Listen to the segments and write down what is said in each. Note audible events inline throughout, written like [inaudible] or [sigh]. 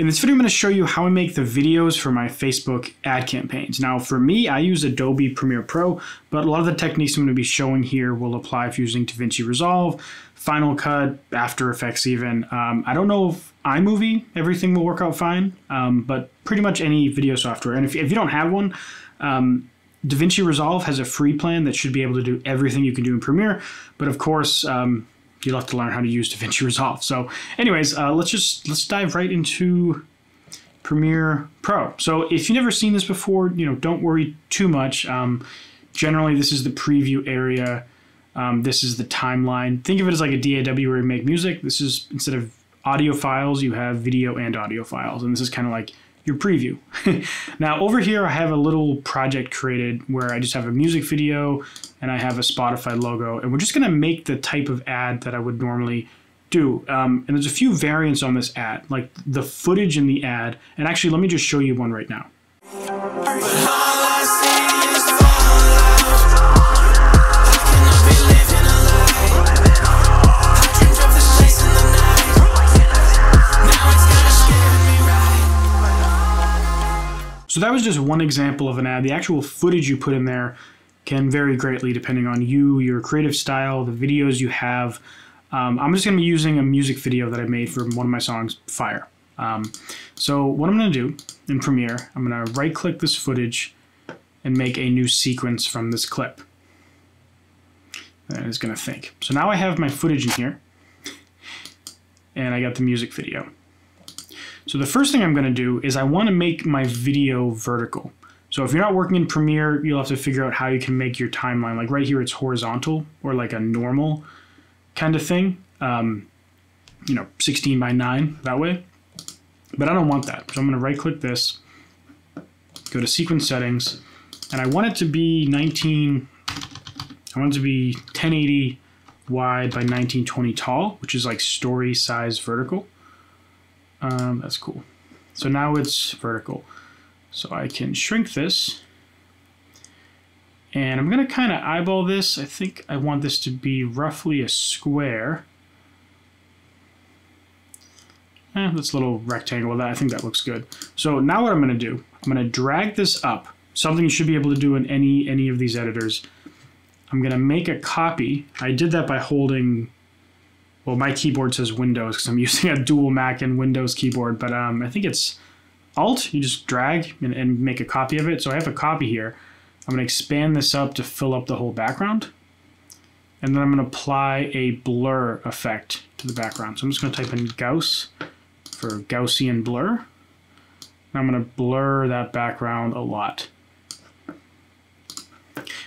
In this video, I'm going to show you how I make the videos for my Facebook ad campaigns. Now, for me, I use Adobe Premiere Pro, but a lot of the techniques I'm going to be showing here will apply if you're using DaVinci Resolve, Final Cut, After Effects even. Um, I don't know if iMovie, everything will work out fine, um, but pretty much any video software. And if, if you don't have one, um, DaVinci Resolve has a free plan that should be able to do everything you can do in Premiere, but of course, um, you'll have to learn how to use DaVinci Resolve. So anyways, uh, let's just, let's dive right into Premiere Pro. So if you've never seen this before, you know, don't worry too much. Um, generally, this is the preview area. Um, this is the timeline. Think of it as like a DAW where you make music. This is, instead of audio files, you have video and audio files. And this is kind of like your preview. [laughs] now over here I have a little project created where I just have a music video and I have a Spotify logo and we're just gonna make the type of ad that I would normally do. Um, and there's a few variants on this ad, like the footage in the ad. And actually, let me just show you one right now. So that was just one example of an ad. The actual footage you put in there can vary greatly depending on you, your creative style, the videos you have. Um, I'm just going to be using a music video that I made for one of my songs, Fire. Um, so what I'm going to do in Premiere, I'm going to right click this footage and make a new sequence from this clip. And it's going to think. So now I have my footage in here and I got the music video. So the first thing I'm going to do is I want to make my video vertical. So if you're not working in Premiere, you'll have to figure out how you can make your timeline. Like right here, it's horizontal or like a normal kind of thing. Um, you know, 16 by 9 that way. But I don't want that. So I'm going to right click this, go to sequence settings, and I want it to be 19, I want it to be 1080 wide by 1920 tall, which is like story size vertical. Um, that's cool. So now it's vertical. So I can shrink this. And I'm going to kind of eyeball this. I think I want this to be roughly a square. Eh, that's a little rectangle. That I think that looks good. So now what I'm going to do, I'm going to drag this up. Something you should be able to do in any, any of these editors. I'm going to make a copy. I did that by holding well, my keyboard says Windows because I'm [laughs] using a dual Mac and Windows keyboard, but um, I think it's Alt. You just drag and, and, make a copy of it. So I have a copy here. I'm going to expand this up to fill up the whole background. And then I'm going to apply a blur effect to the background. So I'm just going to type in Gauss for Gaussian blur. And I'm going to blur that background a lot.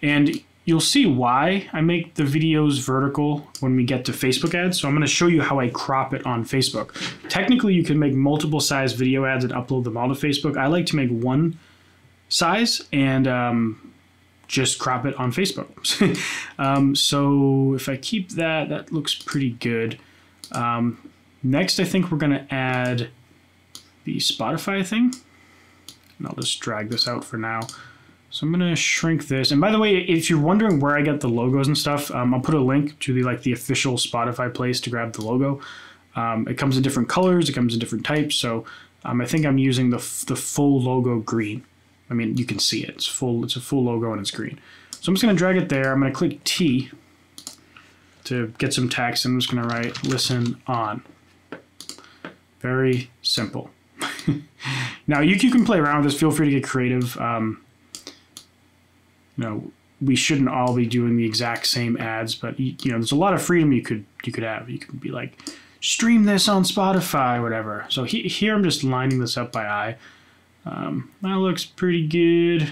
And You'll see why I make the videos vertical when we get to Facebook ads. So I'm going to show you how I crop it on Facebook. Technically, you can make multiple size video ads and upload them all to Facebook. I like to make one size and um, just crop it on Facebook. [laughs] um, so if I keep that, that looks pretty good. Um, next, I think we're going to add the Spotify thing. And I'll just drag this out for now. So I'm gonna shrink this. And by the way, if you're wondering where I get the logos and stuff, um, I'll put a link to the like the official Spotify place to grab the logo. Um, it comes in different colors. It comes in different types. So um, I think I'm using the the full logo green. I mean, you can see it. It's full. It's a full logo and it's green. So I'm just gonna drag it there. I'm gonna click T to get some text. I'm just gonna write "listen on." Very simple. [laughs] now you, you can play around with this. Feel free to get creative. Um, you know, we shouldn't all be doing the exact same ads, but you know, there's a lot of freedom you could you could have. You could be like, stream this on Spotify, whatever. So he, here I'm just lining this up by eye. Um, that looks pretty good.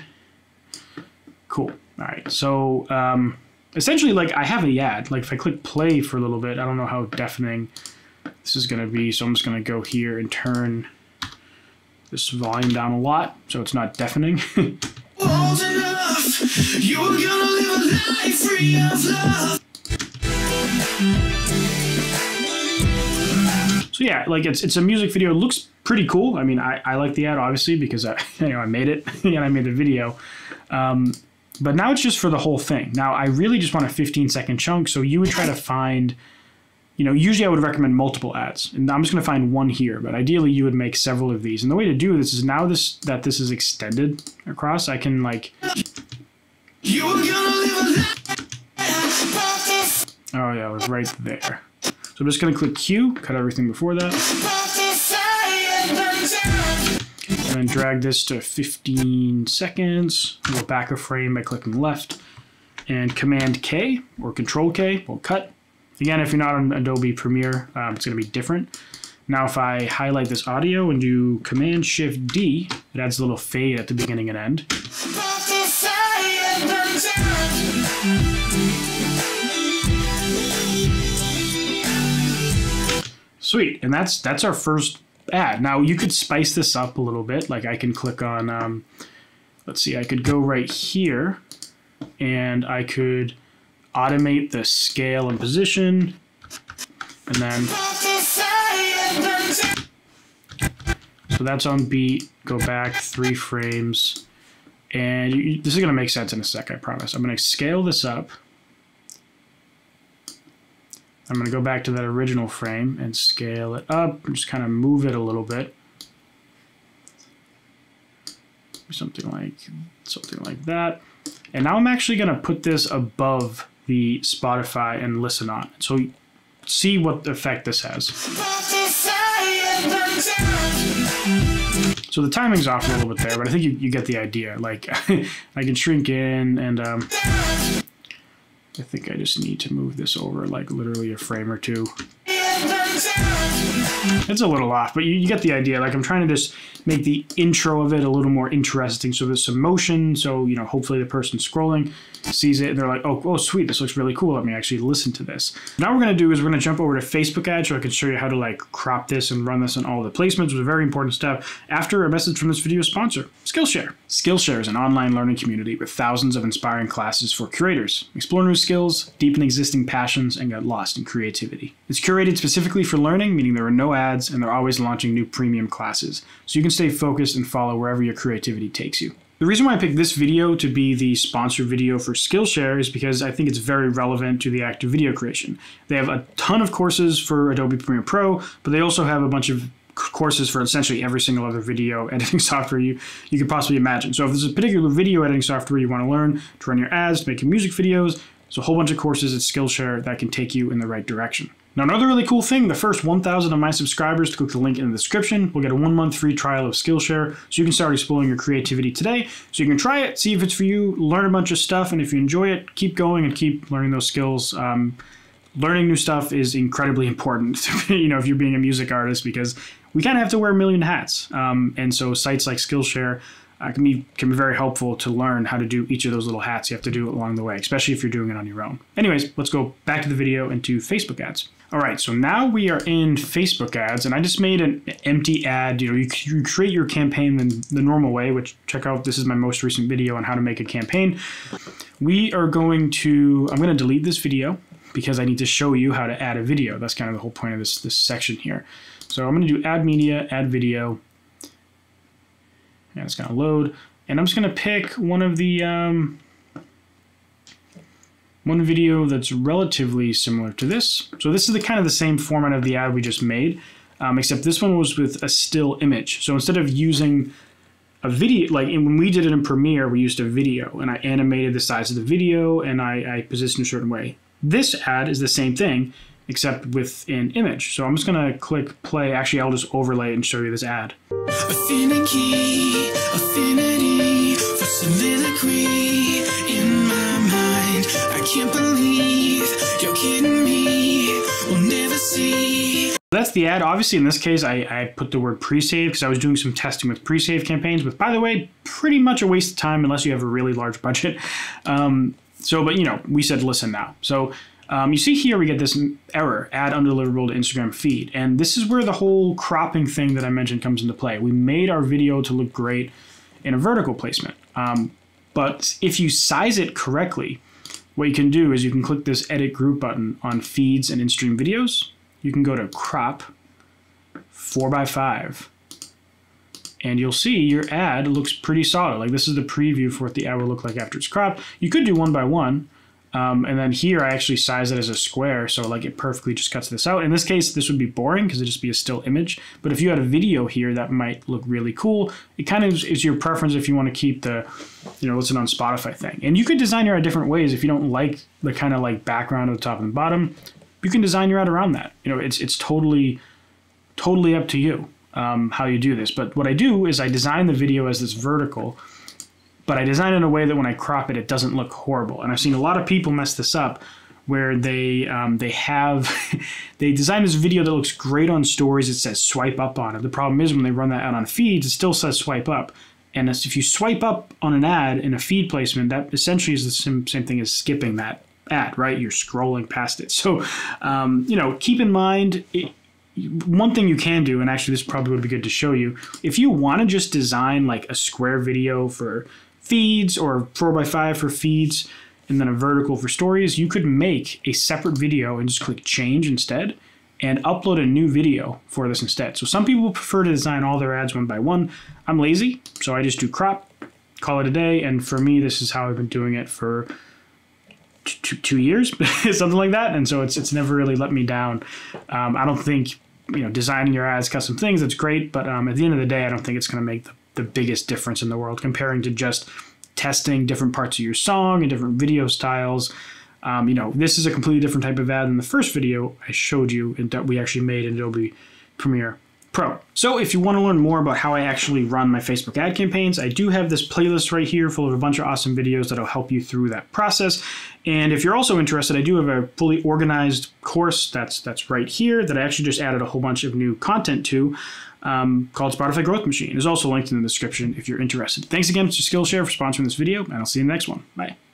Cool. All right. So um, essentially, like I have a ad. Like if I click play for a little bit, I don't know how deafening this is going to be. So I'm just going to go here and turn this volume down a lot so it's not deafening. [laughs] [laughs] So yeah, like it's it's a music video. It looks pretty cool. I mean, I, I like the ad obviously because I [laughs] you know I made it [laughs] and I made the video. Um, but now it's just for the whole thing. Now I really just want a 15 second chunk. So you would try to find you know, usually I would recommend multiple ads, and I'm just going to find one here. But ideally, you would make several of these. And the way to do this is now this that this is extended across, I can like. Oh yeah, it was right there. So I'm just going to click Q, cut everything before that. And then drag this to 15 seconds. Go back a frame by clicking left. And Command K or Control K will cut. Again, if you're not on Adobe Premiere, um, it's going to be different. Now, if I highlight this audio and do Command Shift D, it adds a little fade at the beginning and end. Sweet, and that's that's our first ad. Now you could spice this up a little bit. Like I can click on, um, let's see, I could go right here, and I could automate the scale and position, and then so that's on beat. Go back three frames, and you, this is gonna make sense in a sec. I promise. I'm gonna scale this up. I'm going to go back to that original frame and scale it up just kind of move it a little bit. Something like something like that. And now I'm actually going to put this above the Spotify and listen on. So see what effect this has. So the timing's off a little bit there, but I think you, you get the idea. Like [laughs] I can shrink in and um, I think I just need to move this over like literally a frame or two. It's a little off, but you, you, get the idea. Like I'm trying to just make the intro of it a little more interesting. So there's some motion. So, you know, hopefully the person scrolling sees it and they're like, oh, oh, sweet, this looks really cool. Let me actually listen to this. Now we're going to do is we're going to jump over to Facebook ads so I can show you how to like crop this and run this on all the placements. It's a very important step after a message from this video sponsor, Skillshare. Skillshare is an online learning community with thousands of inspiring classes for curators. Explore new skills, deepen existing passions, and get lost in creativity. It's curated specifically for learning, meaning there are no ads and they're always launching new premium classes, so you can stay focused and follow wherever your creativity takes you. The reason why I picked this video to be the sponsor video for Skillshare is because I think it's very relevant to the act of video creation. They have a ton of courses for Adobe Premiere Pro, but they also have a bunch of courses for essentially every single other video [laughs] editing software you, you could possibly imagine. So if there's a particular video editing software you want to learn to run your ads, to make your music videos, there's a whole bunch of courses at Skillshare that can take you in the right direction. Now, another really cool thing, the first 1,000 of my subscribers to click the link in the description will get a one month free trial of Skillshare so you can start exploring your creativity today. So you can try it, see if it's for you, learn a bunch of stuff, and if you enjoy it, keep going and keep learning those skills. Um, learning new stuff is incredibly important, [laughs] you know, if you're being a music artist because we kind of have to wear a million hats. Um, and so sites like Skillshare uh, can be can be very helpful to learn how to do each of those little hats you have to do along the way, especially if you're doing it on your own. Anyways, let's go back to the video and to Facebook ads. All right, so now we are in Facebook ads, and I just made an empty ad. You know, you, you create your campaign the, the normal way, which check out, this is my most recent video on how to make a campaign. We are going to, I'm going to delete this video because I need to show you how to add a video. That's kind of the whole point of this, this section here. So I'm going to do add media, add video, and it's going to load. And I'm just going to pick one of the, um, one video that's relatively similar to this. So this is the kind of the same format of the ad we just made, um, except this one was with a still image. So instead of using a video, like when we did it in Premiere, we used a video and I animated the size of the video and I, I positioned a certain way. This ad is the same thing, except with an image. So I'm just gonna click play. Actually, I'll just overlay and show you this ad. Affinity, for. I can't believe you're kidding me. We'll never see. That's the ad. Obviously, in this case, I, I put the word pre-save because I was doing some testing with pre-save campaigns, but by the way, pretty much a waste of time unless you have a really large budget. Um, so, but you know, we said listen now. So um, you see here we get this error, add undeliverable to Instagram feed. And this is where the whole cropping thing that I mentioned comes into play. We made our video to look great in a vertical placement. Um, but if you size it correctly, what you can do is you can click this edit group button on feeds and in-stream videos. You can go to crop 4x5 and you'll see your ad looks pretty solid. Like this is the preview for what the ad will look like after it's cropped. You could do one by one, Um, and then here I actually size it as a square, so like it perfectly just cuts this out. In this case, this would be boring because it'd just be a still image. But if you had a video here, that might look really cool. It kind of is your preference if you want to keep the, you know, listen on Spotify thing. And you could design your ad different ways if you don't like the kind of like background at the top and the bottom. You can design your ad around that. You know, it's it's totally, totally up to you um, how you do this. But what I do is I design the video as this vertical but I design it in a way that when I crop it, it doesn't look horrible. And I've seen a lot of people mess this up where they um, they have [laughs] they design this video that looks great on stories. It says swipe up on it. The problem is when they run that out on feeds, it still says swipe up. And if you swipe up on an ad in a feed placement, that essentially is the same, same thing as skipping that ad, right? You're scrolling past it. [laughs] So, um, you know, keep in mind, it, one thing you can do, and actually this probably would be good to show you, if you want to just design like a square video for feeds or 4x5 for feeds and then a vertical for stories, you could make a separate video and just click change instead and upload a new video for this instead. So some people prefer to design all their ads one by one. I'm lazy, so I just do crop, call it a day, and for me, this is how I've been doing it for two, two years, [laughs] something like that. And so it's it's never really let me down. Um, I don't think you know designing your ads, custom things, that's great, but um, at the end of the day, I don't think it's going to make the the biggest difference in the world comparing to just testing different parts of your song and different video styles. Um, you know, this is a completely different type of ad than the first video I showed you and that we actually made in Adobe Premiere Pro. So if you want to learn more about how I actually run my Facebook ad campaigns, I do have this playlist right here full of a bunch of awesome videos that'll help you through that process. And if you're also interested, I do have a fully organized course that's that's right here that I actually just added a whole bunch of new content to um, called Spotify Growth Machine. It's also linked in the description if you're interested. Thanks again to Skillshare for sponsoring this video, and I'll see you in the next one. Bye.